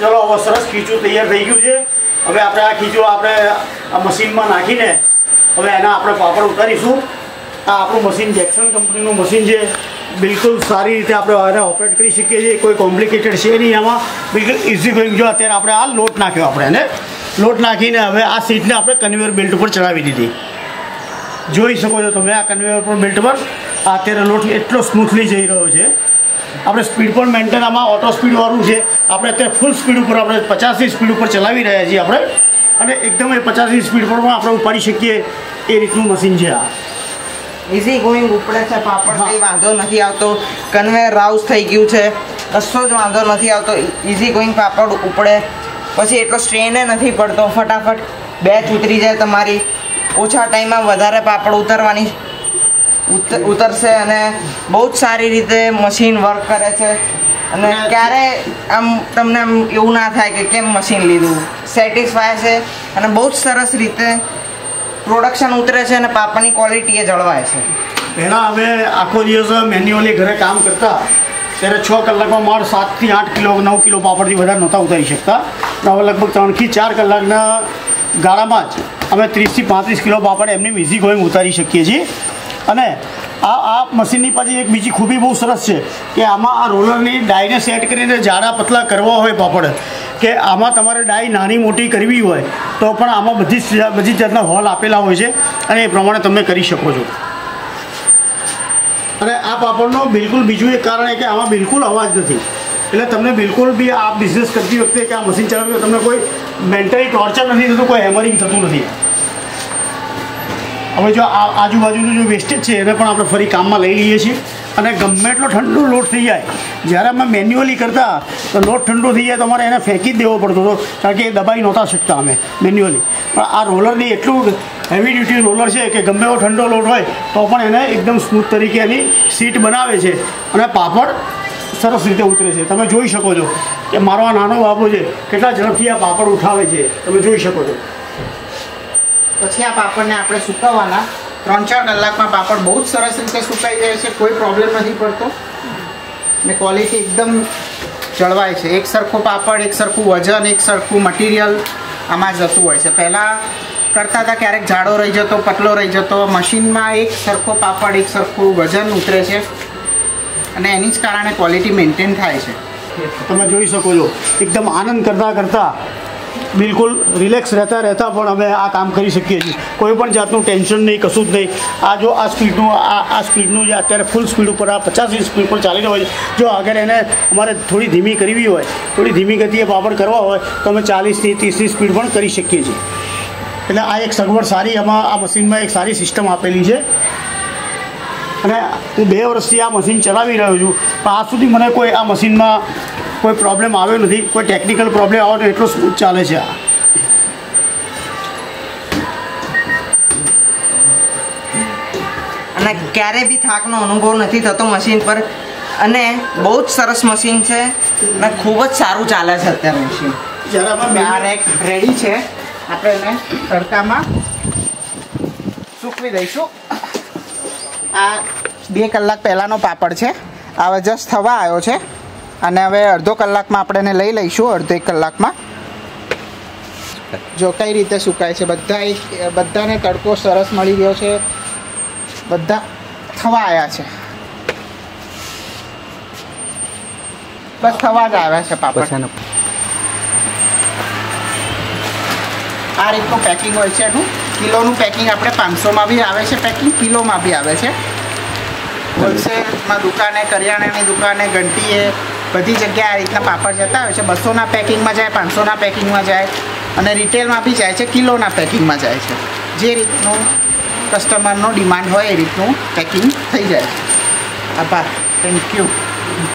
ચલો, હવે સરસ ખીચું તૈયાર થઈ ગયું છે. હવે આપણે આ ખીચું આપણે આ મશીનમાં નાખીને હવે એના આપણે પાપડ ઉતારીશું. આ આપણું મશીન જેક્સન કંપનીનું મશીન છે. બિલકુલ સારી રીતે આપણે આને ઓપરેટ કરી શકીએ છીએ. કોઈ કોમ્પ્લિકેટેડ છે નહીં આમાં. બિલકુલ ઇઝી ગોઈંગ જો અત્યારે આપણે આ લોટ નાખ્યો આપણે એને. લોટ નાખીને હવે આ સીટને આપણે કન્વેયર બેલ્ટ ઉપર ચડાવી દીધી. જોઈ શકો છો તમે આ કન્વેયર પર બેલ્ટ પર. અત્યારે લોટ એટલો સ્મૂથલી જઈ રહ્યો છે. આપણે સ્પીડ પણ મેન્ટેન આમાં ઓટો સ્પીડવાળું છે. આપણે અત્યારે ફૂલ સ્પીડ ઉપર આપણે પચાસની સ્પીડ ઉપર ચલાવી રહ્યા છીએ આપણે. અને એકદમ એ પચાસની સ્પીડ પર પણ આપણે ઉપાડી શકીએ એ રીતનું મશીન છે આ. ઇઝી ગોઈંગ ઉપડે છે પાપડ કંઈ વાંધો નથી આવતો. કન્વેર રાઉસ થઈ ગયું છે. કશો જ વાંધો નથી આવતો. ઇઝી ગોઈંગ પાપડ ઉપડે. પછી એટલો સ્ટ્રેને નથી પડતો. ફટાફટ બેચ ઉતરી જાય તમારી. ઓછા ટાઈમમાં વધારે પાપડ ઉતરવાની ઉત- ઉતરશે અને બહુ જ સારી રીતે મશીન વર્ક કરે છે. અને ક્યારે આમ તમને આમ એવું ના થાય કે કેમ મશીન લીધું? સેટિસ્ફાય છે અને બહુ જ સરસ રીતે પ્રોડક્શન ઉતરે છે અને પાપડની ક્વોલિટી એ જળવાય છે. પહેલાં અમે આખો દિવસ મેન્યુઅલી ઘરે કામ કરતા. ત્યારે છ કલાકમાં માર સાતથી આઠ કિલો નવ કિલો પાપડથી વધારે નહોતા ઉતારી શકતા. હવે લગભગ ત્રણથી ચાર કલાકના ગાળામાં જ અમે ત્રીસથી પાંત્રીસ કિલો પાપડ એમની ઇઝી ગોઈંગ ઉતારી શકીએ છીએ. અને આ આ મશીનની પાછી એક બીજી ખૂબી બહુ સરસ છે કે આમાં આ રોલરની ડાયને સેટ કરીને જાડા પતલા કરવા હોય પાપડ, કે આમાં તમારે ડાય નાની મોટી કરવી હોય તો પણ આમાં બધી બધી જાતના હોલ આપેલા હોય છે અને એ પ્રમાણે તમે કરી શકો છો. અને આ પાપડનો બિલકુલ બીજું એક કારણ એ કે આમાં બિલકુલ અવાજ નથી. એટલે તમને બિલકુલ બી આ બિઝનેસ કરતી વખતે કે આ મશીન ચલાવતી તમને કોઈ મેન્ટલી ટોર્ચર નથી થતું, કોઈ હેમરિંગ થતું નથી. હવે જો આ આજુબાજુનું જો વેસ્ટેજ છે, એને પણ આપણે ફરી કામમાં લઈ લઈએ છીએ. અને ગમે એટલો ઠંડુ લોટ થઈ જાય, જ્યારે અમે મેન્યુઅલી કરતા, તો લોટ ઠંડુ થઈ જાય તો અમારે એને ફેંકી જ દેવો પડતો હતો, કારણ કે એ દબાઈ નહોતા શકતા અમે મેન્યુઅલી પણ આ રોલરની એટલું હેવી ડ્યુટી રોલર છે કે ગમે એવો ઠંડો લોટ હોય, તો પણ એને એકદમ સ્મૂથ તરીકે એની સીટ બનાવે છે. અને પાપડ સરસ રીતે ઉતરે છે. તમે જોઈ શકો છો કે મારો આ નાનો બાબુ છે, કેટલા ઝડપથી આ પાપડ ઉઠાવે છે. તમે જોઈ શકો છો. પછી આ પાપડને આપણે સુકવવાના ત્રણ ચાર કલાકમાં પાપડ બહુ જ સરસ રીતે સુકાઈ જાય છે, કોઈ પ્રોબ્લેમ નથી પડતો. ને ક્વોલિટી એકદમ જળવાય છે. એક સરખો પાપડ, એક સરખું વજન, એક સરખું મટીરિયલ આમાં જતું હોય છે. પહેલાં કરતા હતા ક્યારેક જાડો રહી જતો, પતલો રહી જતો. મશીનમાં એક સરખો પાપડ, એક સરખું વજન ઉતરે છે. અને એની જ કારણે ક્વોલિટી મેન્ટેન થાય છે. તમે જોઈ શકો છો, એકદમ આનંદ કરતાં કરતાં બિલકુલ રિલેક્સ રહેતા રહેતા પણ અમે આ કામ કરી શકીએ છીએ. કોઈ પણ જાતનું ટેન્શન નહીં કશું જ નહીં. આ જો આ સ્પીડનું આ આ સ્પીડનું જે અત્યારે ફૂલ સ્પીડ ઉપર, આ પચાસની સ્પીડ પર ચાલી રહ્યો હોય છે. જો અગર એને અમારે થોડી ધીમી કરવી હોય, થોડી ધીમી ગતિએ પાપડ કરવા હોય, તો અમે ચાલીસથી ત્રીસની સ્પીડ પણ કરી શકીએ છીએ. એટલે આ એક સગવડ સારી આમાં, આ મશીનમાં એક સારી સિસ્ટમ આપેલી છે. અને હું બે વર્ષથી આ મશીન ચલાવી રહ્યો છું. પણ આજ સુધી મને કોઈ આ મશીનમાં કોઈ પ્રોબ્લેમ આવ્યો નથી કોઈ ટેકનિકલ પ્રોબ્લેમ આવ્યો તો એટલો સ્મૂથ ચાલે છે આ. અને ક્યારે બી થાકનો અનુભવ નથી થતો મશીન પર. અને બહુ જ સરસ મશીન છે અને ખૂબ જ સારું ચાલે છે અત્યારે મશીન આ રેક રેડી છે. આપણે એને તડકામાં સૂકવી દઈશું. આ બે કલાક પહેલાંનો પાપડ છે. હવે જસ્ટ થવા આવ્યો છે. અને હવે અડધો કલાકમાં આપણે એને લઈ લઈશું અડધો એક કલાકમાં. જો કઈ રીતે સુકાય છે બધા બધાને તડકો સરસ મળી ગયો છે. બધા થવા આવ્યા છે. બસ થવા જ આવ્યા છે પાપડ. આ રીતનું પેકિંગ હોય છે એનું. કિલોનું પેકિંગ આપણે પાંચસોમાં બી આવે છે પેકિંગ કિલોમાં બી આવે છે. હોલસેલમાં દુકાને કરિયાણાની દુકાને ઘંટીએ બધી જગ્યાએ આ રીતના પાપડ જતા હોય છે. બસોના પેકિંગમાં જાય, પાંચસોના પેકિંગમાં જાય અને રિટેલમાં બી જાય છે, કિલોના પેકિંગમાં જાય છે. જે રીતનું કસ્ટમરનો ડિમાન્ડ હોય એ રીતનું પેકિંગ થઈ જાય છે. આભાર. Thank you